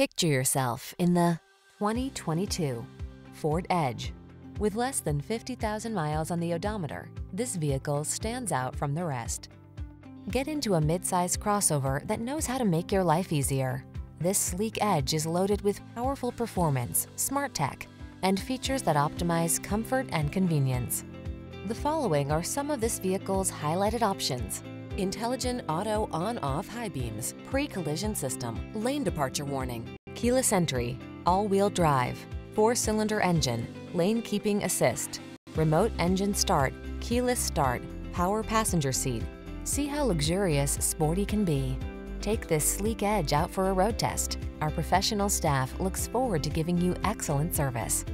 Picture yourself in the 2022 Ford Edge. With less than 50,000 miles on the odometer, this vehicle stands out from the rest. Get into a midsize crossover that knows how to make your life easier. This sleek Edge is loaded with powerful performance, smart tech, and features that optimize comfort and convenience. The following are some of this vehicle's highlighted options. Intelligent auto on-off high beams, pre-collision system, lane departure warning, keyless entry, all-wheel drive, four-cylinder engine, lane keeping assist, remote engine start, keyless start, power passenger seat. See how luxurious sporty can be. Take this sleek edge out for a road test. Our professional staff looks forward to giving you excellent service.